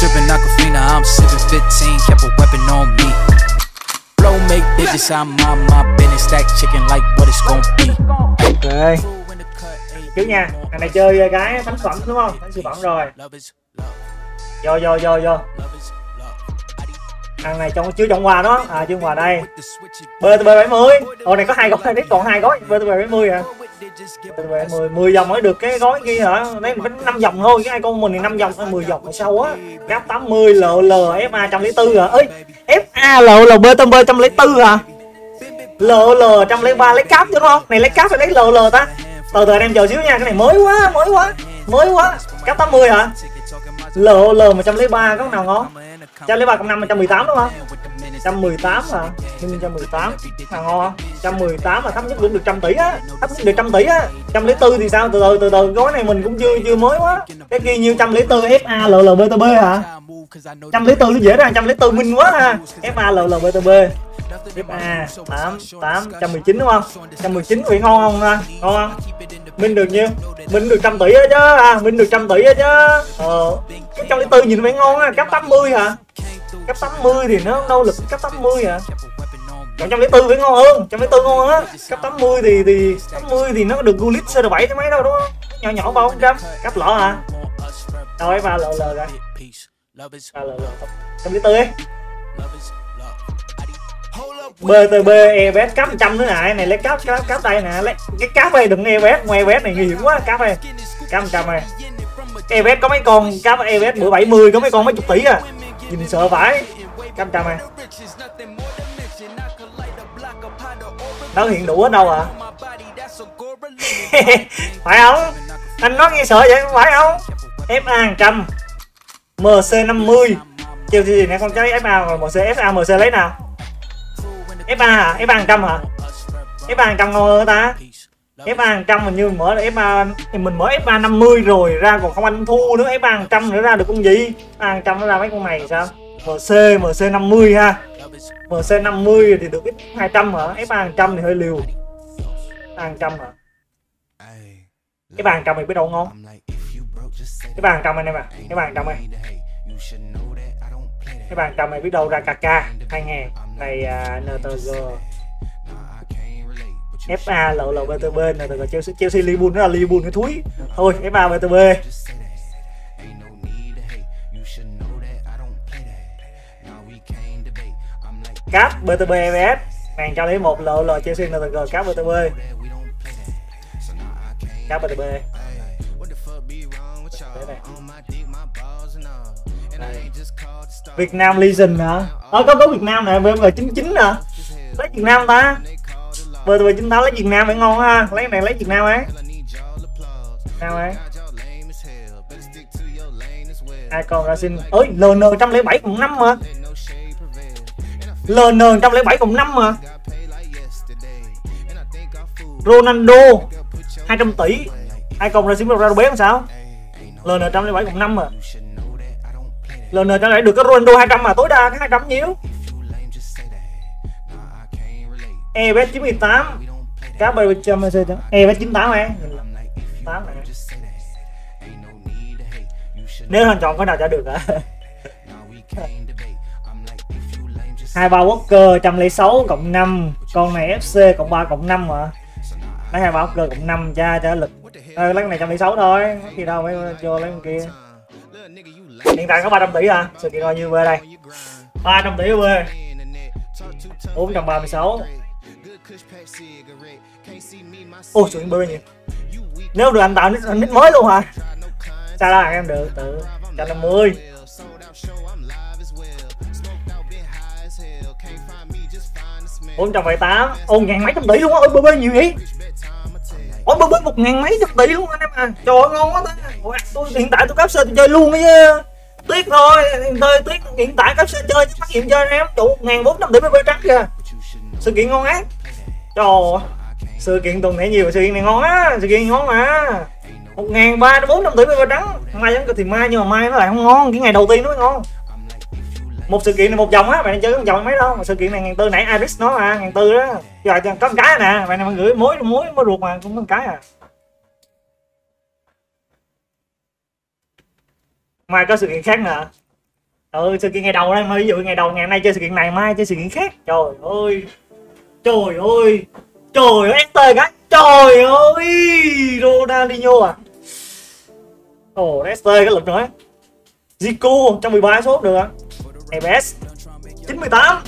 tripping Aquafina, I'm sipping 15, kept a weapon on me. Blow make digits, I'm on my business, stack chicken like what it's gon' be. ok trước nha. Thằng này chơi cái thánh phẩm đúng không? Thánh siêu phẩm rồi. Vô vô vô vô. Thằng này trong chưa trong quà đó. À chưa quà đây. With the switch it BTB 70 Ồ này có hai gói. Còn hai gói. BTB 70 à with mười mười 10 10 dòng mới được cái gói kia hả? Đấy mình 5 dòng thôi, cái con mình thì 5 dòng thôi 10 dòng ở sau á gap 80 LL FA 104 hả? Ơi FA LL BTB 104 hả? LL 103 lấy cáp chứ, đúng không? Này, lấy cáp phải lấy LL ta. Từ từ, anh em chờ xíu nha, cái này mới quá mới quá mới quá. Cáp 80 hả? LL 103 có nào ngon 103 cộng 5 118 đúng không 118 à mười 118 nào ngon không 118 là thấp nhất cũng được trăm tỷ á thấp nhất được trăm tỷ á 104 thì sao từ từ từ từ gói này mình cũng chưa chưa mới quá cái kia như 104 FA LLBTB hả 104 nó dễ ra 104 minh quá ha FA LLBTB FA 8 8 119 đúng không 119 vị ngon không ha ngon không Minh được nhiêu mình được trăm tỷ á chứ. À, mình được trăm tỷ á chứ. Ờ cái 104 nhìn phải ngon á cấp 80 hả? Cấp 80 thì nó đâu lực cấp 80 hả? Còn 104 phải ngon hơn 104 ngon á. Cấp 80 thì thì 80 thì nó được gulit sơ đồ 7 tới mấy đâu đúng không? Nhỏ nhỏ bao trăm cấp lọ hả? Rồi ba lờ lờ ra. Ba lờ lờ. 104 ấy. BTB EBS cáp 100 nữa này, này lấy cáp cáp cáp đây nè. Lấy cái cáp này đừng EBS ngoài EBS này nguy hiểm quá cáp này. cáp 100 này. Cái EBS có mấy con? Cáp EBS bữa 70 có mấy con mấy chục tỷ à. Nhìn sợ vãi. Cáp 100 này. Nó hiện đủ ở đâu à? Phải không? Anh nói nghe sợ vậy phải không? FA 100 MC 50 chiều gì nè con trái FA rồi MC FA MC lấy nào? FA hả FA 100 hả FA 100 ngon hơn ta FA 100 mình như mở là FA thì mình mở FA 50 rồi ra còn không anh thu nữa FA 100 nữa ra được con gì FA 100 nó ra mấy con này sao MC MC 50 ha MC 50 thì được ít 200 hả FA 100 thì hơi liều FA 100 hả cái bàn trăm này biết đâu ngon cái bàn trăm anh em mà cái bàn trăm này cái bàn trăm này biết đâu ra kk 2000 này uh, à, ntg FA lộ lộ BTB NTG Chelsea Chelsea Liverpool nó là Liverpool cái thúi. Thôi FA BTB cáp BTB EVS màn cho lấy một lộ lộ Chelsea NTG cáp BTB cáp BTB Việt Nam Legion hả? Ờ có có Việt Nam nè, BM 99 nè. Lấy Việt Nam ta. BTB 98 lấy Việt Nam phải ngon ha. Lấy này lấy Việt Nam ấy. Nào ấy. Ai còn ra xin. Ơi LN 107 cùng 5 mà. LN 107 cùng 5 mà. Ronaldo 200 tỷ ai còn ra xin ra bé làm sao LN 107 cùng 5 mà LN cho lại được cái Ronaldo 200 mà tối đa cái 200 nhiêu EBS 98 cá bay 100 EBS 98 ấy 8 này nếu thằng chọn có nào trả được hả? Hai ba Walker 106 cộng 5 con này FC cộng 3 cộng 5 mà. Lấy hai ba Walker cộng 5 cha trả lực. Ờ, lấy cái này 106 thôi khi đâu phải vô lấy con kia hiện tại có 300 tỷ à? Sự kiện coi như về đây. 300 tỷ về. 436 Ôi sự kiện bơi nhỉ? Nếu được anh tạo nick, nick mới luôn hả? Sao ra em được tự 150 478 Ô ngàn mấy trăm tỷ luôn á. Ôi bơi bơi nhiều vậy? Ôi bơi bơi một ngàn mấy trăm tỷ luôn anh em à. Trời ơi ngon quá ta. Ôi, tôi hiện tại tôi cáp sơ tôi chơi luôn á chứ tuyết thôi. Thôi tuyết hiện tại cấp sân chơi chứ phát hiện chơi anh em Chủ 1400 tỷ mới bơi trắng kìa. Sự kiện ngon ác Trời Sự kiện tuần này nhiều, sự kiện này ngon á, Sự kiện ngon mà. một ngàn ba bốn trăm tỷ bơi trắng mai vẫn thì mai, nhưng mà mai nó lại không ngon. Cái ngày đầu tiên nó mới ngon. Một sự kiện này một vòng á, bạn chơi một vòng mấy đâu. Mà sự kiện này ngàn tư nãy Iris nó mà ngàn tư đó. Giờ có một cái nè, bạn này gửi mối mối mối ruột mà cũng có một cái à. Mai có sự kiện khác nè ừ sự kiện ngày đầu đây ví dụ ngày đầu ngày hôm nay chơi sự kiện này mai chơi sự kiện khác. Trời ơi. Trời ơi. Trời ơi st cái trời ơi. Ronaldinho à. Ồ oh, cái lực nữa Zico 113 số được EBS 98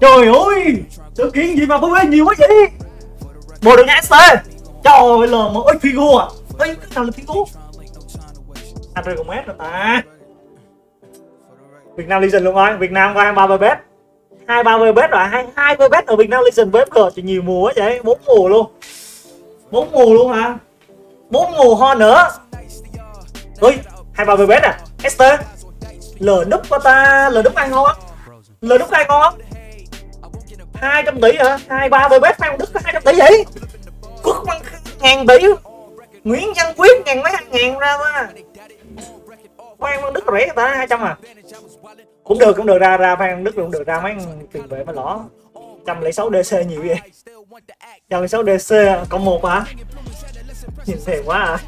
trời ơi. Sự kiện gì mà bê nhiều quá vậy? Bộ được st trời ơi lờ mà ơi Figo à. Ơi cái nào là Figo? Andre Gomez rồi ta. Việt Nam Legion luôn rồi Việt Nam qua ba bet hai ba bet rồi, hai hai bet ở Việt Nam Legion bếp cờ chỉ nhiều mùa vậy, bốn mùa luôn. Bốn mùa luôn hả? Bốn mùa ho nữa. Ui, hai ba bet à? Esther, L đúc qua ta, L đúc ăn ngon? Á L đúc ăn ngon? Á hai trăm tỷ hả? Hai ba bet phan đức có hai trăm tỷ vậy? Quốc văn ngàn tỷ. Nguyễn Văn Quyết ngàn mấy, ngàn ra mà. Phan Văn Đức rẻ ta 200 à. Cũng được cũng được, ra ra Phan Văn Đức cũng được, ra mấy tiền vệ mà lỏ. 106 DC nhiều vậy. 106 DC cộng một hả? Nhìn thèm quá à.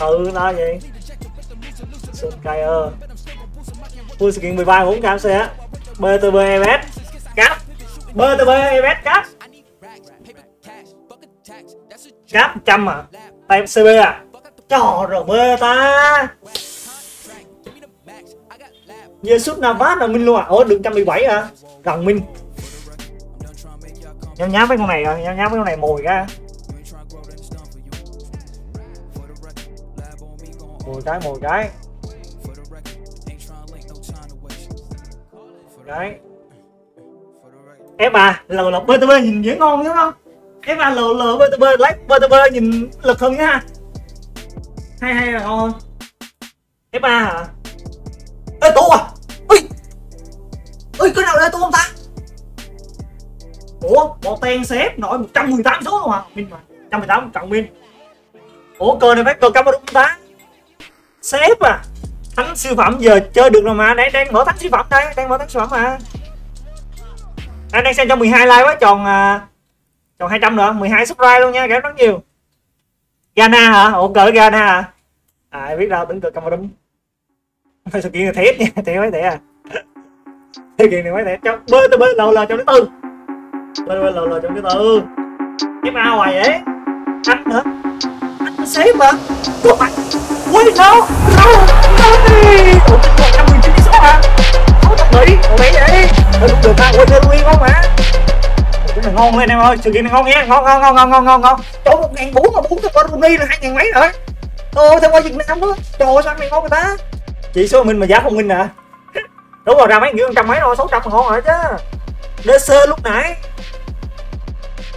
Từ đó vậy. Sơn Kai ơ. Full skin 13 4 cam xe BTB EMS cáp BTB EMS cáp cáp trăm à. Tay CB à. Trò rồi bê ta. Jesus Navas là Minh luôn à Ủa đường 117 à Gần Minh. Nhám nhám với con này rồi Nhám nhám với con này mồi ra. Mồi cái mồi cái Đấy F3 lầu lọc BTB nhìn dễ ngon đúng không? F3 lầu à, lờ BTB lấy BTB nhìn lực hơn nha. Hay hay là ngon hơn? F3 hả à, Ê tụ à. Ui. Ui cái nào đây tụ không ta? Ủa bộ ten xếp nổi 118 số không à? Min mà 118 trọng min Ủa cơ này phải cơ cam đúng ta? Xếp à. Thánh siêu phẩm giờ chơi được rồi mà. Đang, đang mở thánh siêu phẩm đây Đang mở thánh siêu phẩm mà. Anh đang xem cho 12 like quá tròn uh, Tròn 200 nữa. 12 subscribe luôn nha Cảm rất nhiều. Ghana hả? Ủa cờ Ghana hả? À biết đâu tính cờ cam đúng sự kiện là thét nha thế à? mấy thẻ à? Sự kiện này mấy thẻ cho bơi tôi bơi lờ lờ trong thứ tư. Bơi bơi lờ lờ trong thứ tư. Cái ma hoài vậy. Anh hả? Anh xếp mà. Của mặt ui no no no đi. Ủa một trăm mười chín số hả? Sáu trăm tỷ ủa mấy vậy. Thôi cũng được ha. Quên chơi nguyên không mà. Cái này ngon lên em ơi. Sự kiện này ngon nha. Ngon ngon ngon ngon ngon ngon ngon. Chỗ một ngàn bốn mà bốn cái con đi là hai ngàn mấy rồi ôi ờ, theo qua việt nam đó trời ơi, sao mày ngon người ta? Chỉ số minh mà giá không minh nè đúng rồi ra mấy nghìn trăm mấy rồi sáu trăm ngon rồi chứ. DC lúc nãy.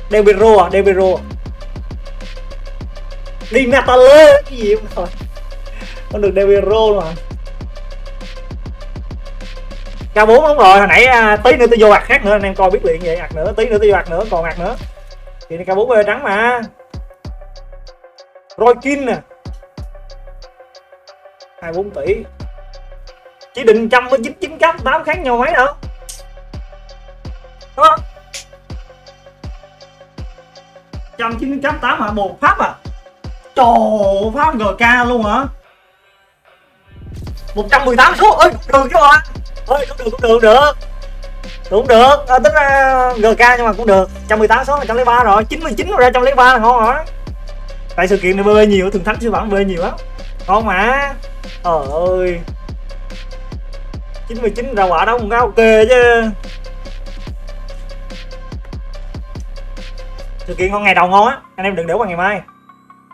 Deviro à? Deviro đi Natale cái gì không thôi. Con được Deviro mà. K 4 đúng rồi hồi nãy à, tí nữa tôi vô ạc khác nữa anh em coi biết liền vậy ạc nữa tí nữa tôi vô ạc nữa còn ạc nữa. Thì k 4 bê trắng mà. Roy Kin nè 24 tỷ chỉ định trăm với chín chín cấp tám khác nhau mấy đâu. Đúng không? Trăm chín cấp tám hả? Một pháp à? Trời pháp gk luôn hả? 118 số. Ơi được chứ bạn, ơi cũng được cũng được được. Cũng được. À, tính ra gk nhưng mà cũng được. 118 số là 103 rồi. 99 rồi ra 103 là ngon rồi. Tại sự kiện này bê nhiều thường thắng siêu bản bê nhiều lắm ngon mà. Trời ơi. 99 ra quả đó cũng ok chứ. Sự kiện con ngày đầu ngon á, anh em đừng để qua ngày mai.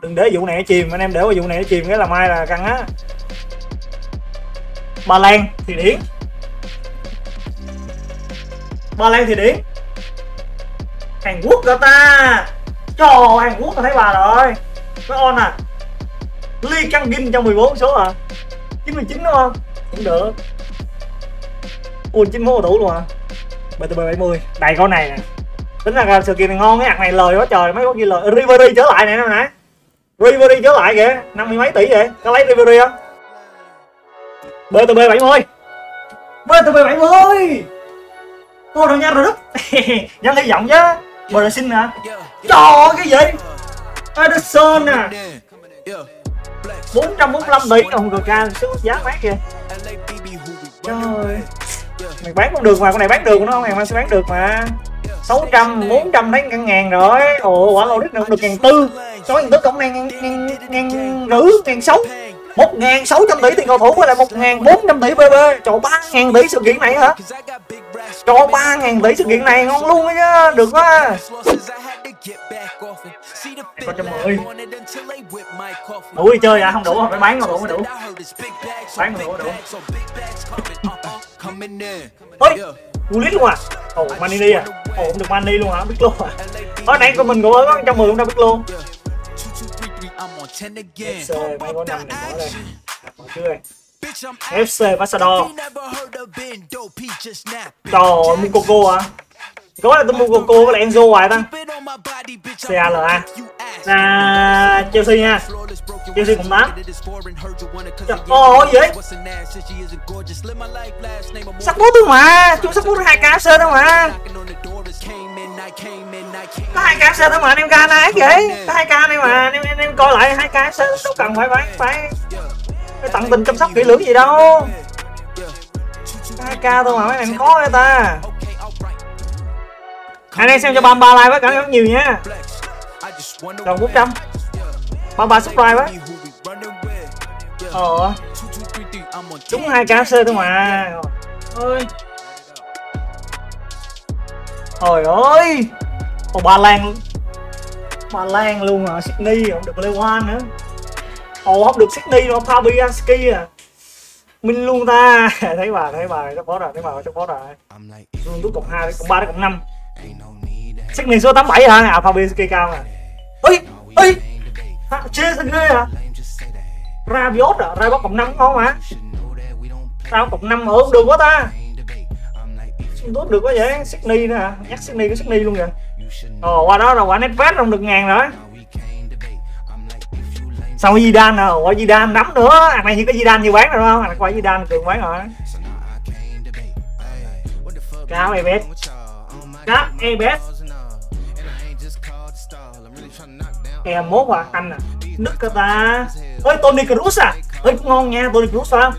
Đừng để vụ này nó chìm, anh em để qua vụ này nó chìm, cái là mai là căng á. Ba lan thì điển. Ba lan thì điển. Hàn quốc rồi ta? Trời hàn quốc là thấy bà rồi. Mới on à. Ly căng gin trong 14 số à. 99 đúng không? Cũng được full 91 cầu thủ luôn à BTB 70 đầy con này nè. Tính là sự kiện này ngon cái hạt này lời quá trời. Mấy con gì lời Ribery trở lại nè nè Ribery trở lại kìa. năm mươi mấy tỷ vậy có lấy Ribery không? BTB 70 BTB 70 Cô đâu nha, rồi đất Nhân hy vọng chứ Bờ là xinh nè Trời cái gì? Ederson nè. 445 tỷ. Đồng GK xuống giá mát kìa. Trời. ơi mày bán cũng được mà, con này bán được nó mày sẽ bán được mà. 600 400 thấy ngàn ngàn rồi. Ồ, quả lô đít này cũng được ngàn tư. Sáu ngàn tư cộng ngàn ngàn ngàn rưỡi, ngàn sáu. Một ngàn sáu trăm tỷ tiền cầu thủ với lại một ngàn bốn trăm tỷ bb Trời ba ngàn tỷ sự kiện này hả? Cho ba ngàn tỷ sự kiện này ngon luôn á chứ được quá. Có trăm mười. Đủ đi chơi à? Không đủ phải bán rồi đủ mới đủ. Bán rồi đủ đủ ôi Gullit luôn à? Ồ manini à? Ồ không được mani luôn hả? Biết luôn à? Hồi nãy của mình cũng có trăm mười cũng đâu biết luôn FC mấy có năm này có đây. mọi chưa FC Massador Trời ơi Mukoko à có là tôi mua cô với lại Enzo hoài ta CLA, là Chelsea nha. Chelsea cũng tám Trời ơi vậy? Sắc bút thôi mà. Chúng sắc bút hai cá sơ đâu mà. Có hai ca sơn thôi mà em ca này vậy có hai ca này mà. Em, anh em coi lại hai ca sơn đâu cần phải phải phải. Phải tận tình chăm sóc kỹ lưỡng gì đâu. Hai ca thôi mà mấy bạn khó vậy ta anh em xem cho 33 like với cảm ơn nhiều nha. Còn 400 33 subscribe á Ờ. Đúng hai cá sơ thôi mà. Ơi Trời ơi. Ồ Ba Lan. Ba Lan luôn à Sydney, không được Lê Quan nữa. Ồ, không được Sydney đâu Fabianski à. Minh luôn ta. Thấy bà thấy bà chắc bó rồi thấy bà chắc bó rồi Luôn rút cộng 2 cộng 3 cộng 5 Sydney số 87 hả? À Fabianski cao nè Ôi Ôi Chê sao ghê à Rabiot à Rabiot cộng 5 ngon mà Sao cộng 5 ở được quá ta. Tốt được quá vậy. Sydney nữa hả? nhắc Sydney cái Sydney luôn kìa. Ồ qua đó là quả Nedved không được ngàn rồi. Sau Zidane nè quả Zidane nắm nữa. À, Ăn này như cái Zidane như bán rồi đúng không? À, Ăn quả Zidane cường bán rồi. Cao này Ebet Ebet em mốt à anh à? Đức cơ ta. Ơi Tony Kroos à? Ơi ngon nha Tony Kroos phải không?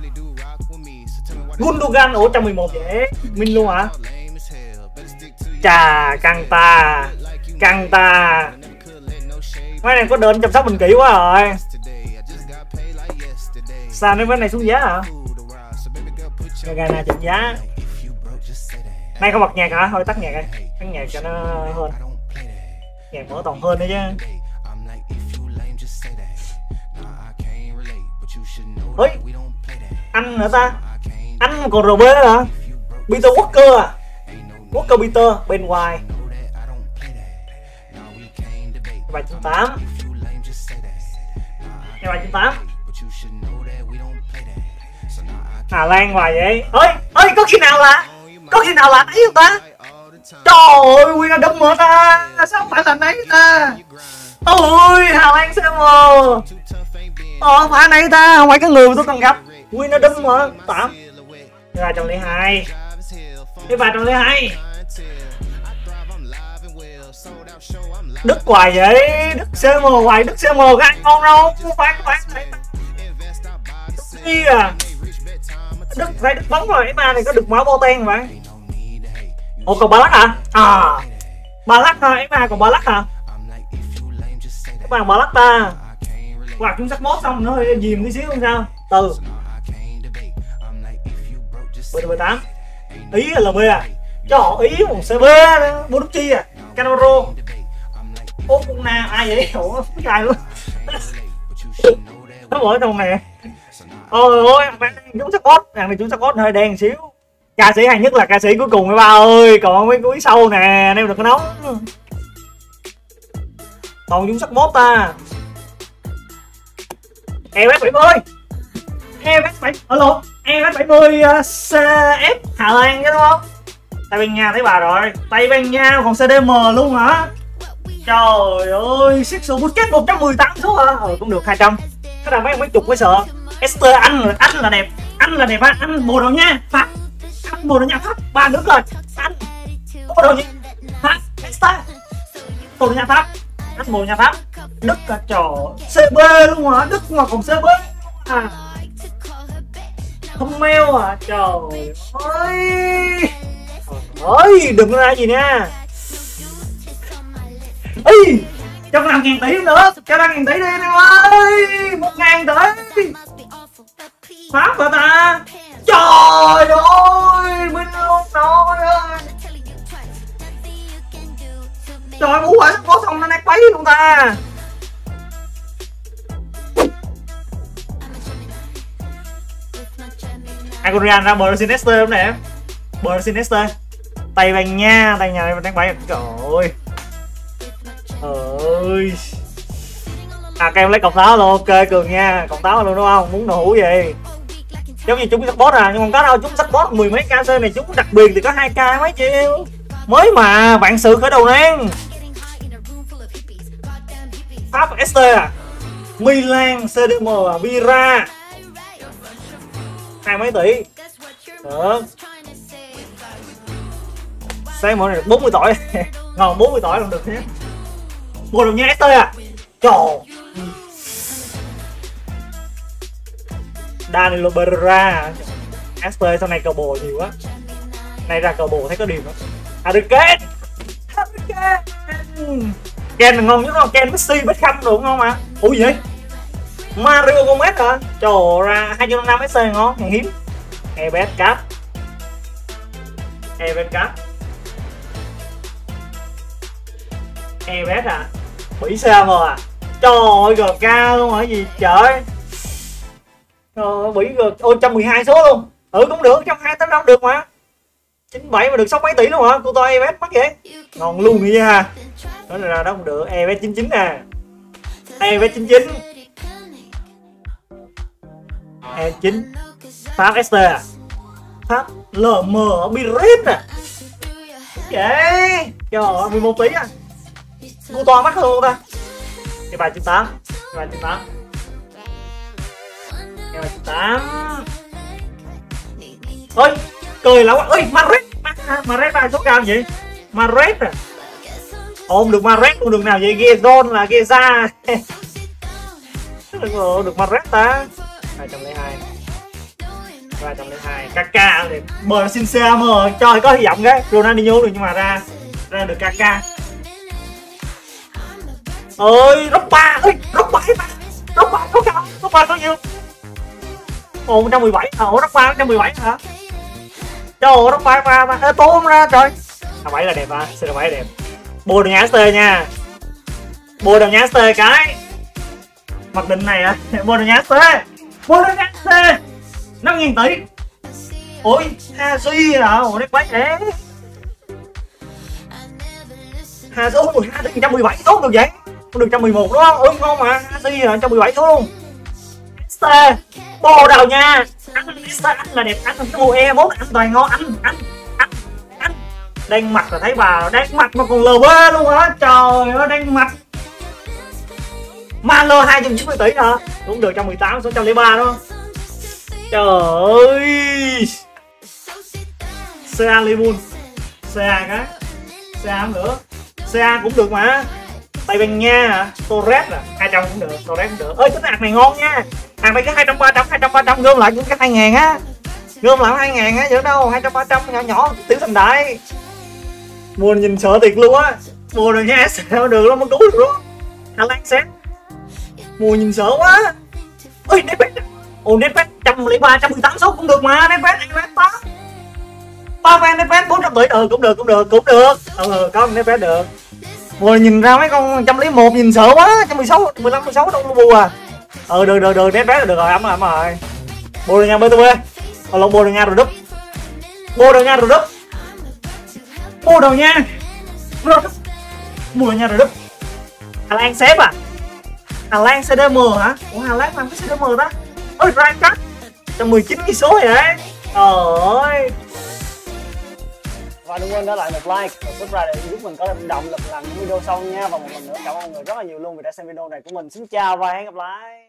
Gundogan ủa 111 vậy? Minh luôn hả? Chà căng ta. Căng ta. Mấy này có đền chăm sóc mình kỹ quá rồi. Sao mấy này xuống giá hả? Gana chỉnh giá Nay không bật nhạc hả? Thôi tắt nhạc đi. Tắt nhạc cho nó hơn. Nhạc mở toàn hơn đấy chứ. Ôi! Anh nữa ta? Anh còn còn RB hả? Peter Walker à? Walker Peter bên ngoài bài chín tám. Bài chín tám. Hà Lan ngoài vậy. Ơi ơi có khi nào là có khi nào là ấy không ta? Trời ơi nguyên là đấm mở ta. Sao phải là ấy ta? Ôi, Hà Lan xem mờ. Ờ phải này ta, không phải cái người mà tôi cần gặp. Nguyên nó đấm mở tạm ba trăm lấy hai. Cái ba trăm lấy hai. Đức hoài vậy, đức cm hoài, đức cm có ăn ngon đâu không phải không phải. Đi à đức phải đức bóng rồi ma này có được máu bo ten mà ồ còn ba lắc hả? À ba lắc hả ma còn ba lắc hả? Các bạn ba lắc ta. Quạt chúng sắc mốt xong, nó hơi dìm tí xíu, không sao. Từ. Mười tám. Ý là LB à? Cho họ ý một CB Bonucci à? Canaro Ô cũng na, ai vậy? Ủa cái ai luôn. Nó bỏ trong này. Ôi ôi bạn chúng sắc cốt Thằng này chúng sắc cốt hơi đen xíu. Ca sĩ hay nhất là ca sĩ cuối cùng ba ơi. Còn mấy cuối sau nè Nêu được có nóng. Còn chúng sắc mốt ta. EF 70 EF 70 alo luôn ES 70 CF Hà Lan chứ, đúng không? Tây Ban Nha thấy bà rồi. Tây Ban Nha còn CDM luôn hả? Trời ơi Sixo Busquets 118 số hả? Ừ cũng được 200 cái nào mấy mấy chục mới sợ. Esther anh anh là đẹp. Anh là đẹp Anh Bồ Đào Nha. Pháp Anh Bồ Đào Nha. Pháp ba nước rồi. Anh Bồ Đào Nha Pháp Esther. Bồ Đào Nha Pháp Anh Bồ nhà Nha Pháp đức cả trò cb luôn hả đức mà còn cb à. Không mail à? Trời ơi. Ơi, đừng có ra gì nha. Ơi cho năm ngàn tỷ nữa, cho năm ngàn tỷ đi em ơi. Một ngàn tỷ. Pháp hả ta. Trời ơi, minh luôn nói ơi. Trời bố quả có xong nó nát bấy luôn ta. Agorian ra bờ Sinester đúng nè? Em bờ Sinester tay vàng nha tay nhà đang bay trời ơi ơi. À các em lấy cọc táo luôn, ok, cường nha. Cọc táo luôn đúng không? Muốn nổ hũ gì giống như chúng support à nhưng không có đâu, chúng support mười mấy kc này, chúng đặc biệt thì có hai k mấy chiêu. Mới mà, vạn sự khởi đầu nan pháp st à. Milan cdm à vira. Hai mấy tỷ. Được. Sáng mỗi này được 40 tỏi ngon 40 tỏi còn được nhé một đồng nhé Esther à? Trời Danilo Lobera Esther sau này cầu bồ nhiều quá. Này ra cầu bồ thấy có điểm không? À, Hurricane Hurricane à, Ken là ngon nhất không? Ken Messi, Beckham được không mà Ủa gì vậy? Mario Gomez hả? Trời ra 255 SC ngon, hàng hiếm. Ebet Cup. Ebet Cup. Ebet à Bỉ rồi à? Trời ơi GK luôn hả gì trời? Ờ, Bỉ G... Ôi 112 số luôn. Ừ cũng được, 120 tấn đâu được mà. 97 mà được 6 mấy tỷ luôn hả? Cô to EVS mắc vậy? Ngon luôn vậy ha Đó là đó cũng được, EVS 99 nè EVS 99 E9 Pháp ST à? Pháp à? LM Birit à? nè Vậy? Trời ơi, 11 tỷ à? Ngu to mắt hơn ta. Cái bài 98 Cái bài 98 Cái bài 98 ơi cười lắm ơi Maret Maret à, bài số cao vậy? Maret à? Ôm được Maret không được nào vậy? Ghê Gezon là ghê ra được được Maret ta. 202 302 KK này mời xin xe CM cho có hy vọng cái Ronaldinho được nhưng mà ra ra được KK ơi rốc ba ơi rốc bảy rốc bảy có cao rốc ba có nhiêu ồ một trăm mười bảy ồ rốc ba một trăm mười bảy hả trời ơi rốc ba ba mà ê không ra trời thằng bảy là đẹp à xin thằng bảy đẹp bùa đừng nhá tê nha bùa đừng nhá tê cái mặc định này à bùa đừng nhá tê bùa đừng nhá tê năm nghìn tỷ ôi hà suy là ủa đẹp bách đấy hà duy ôi hai tỷ một trăm mười bảy tốt được vậy không được 111 đúng không? Ừ không mà. Asi là 117 tốt luôn. C Bồ đầu nha. Anh anh là đẹp, anh cái mùa E1 anh toàn ngon, anh anh anh anh. Đang mặt là thấy bà đang mặt mà còn lờ bê luôn hả? Trời ơi đang mặt. Malo 290 tỷ hả? Cũng được 118 số 103 đúng không trời ơi. CA Limun CA cái. CA không nữa. CA cũng được mà. Tây Ban Nha hả? Torres à? 200 cũng được, Torres cũng được. Ơi cái hạt này ngon nha. Hàng này cái 200 300 200 300 gom lại cũng cái 2 ngàn á. Gom lại 2 ngàn á giữa đâu 200 300 nhỏ nhỏ tiểu thành đại mua nhìn sợ thiệt luôn á. Mua rồi nha sao được lắm, mất cứu được luôn. Hà Lan xét mua nhìn sợ quá. Ơi Netflix. Ồ, Netflix, trăm lẻ ba, trăm mười tám số cũng được mà, Netflix Netflix tám ba ven Netflix, bốn trăm tỷ ừ ờ, cũng được cũng được cũng được. Ừ có Netflix được mua nhìn ra mấy con trăm lý một, nhìn sợ quá. trăm mười sáu, mười lăm, mười sáu, đâu bù à. Ờ được được được Netflix là được rồi, ấm ấm rồi. Bồ được nha btv Còn lộn bồ được nha, rồi đúp. Bồ được nha, rồi đúp. Bồ đầu nha. Rồi bồ được nha, rồi đúp. Hà Lan xếp à? Hà Lan CDM hả? Ủa, Hà Lan làm cái CDM ta? Ôi rank cắt trăm mười chín cái số vậy đấy. Ơi và đừng quên để lại một like và subscribe để giúp mình có thêm động lực làm những video sau nha. Và một lần nữa, cảm ơn mọi người rất là nhiều luôn vì đã xem video này của mình. Xin chào và hẹn gặp lại!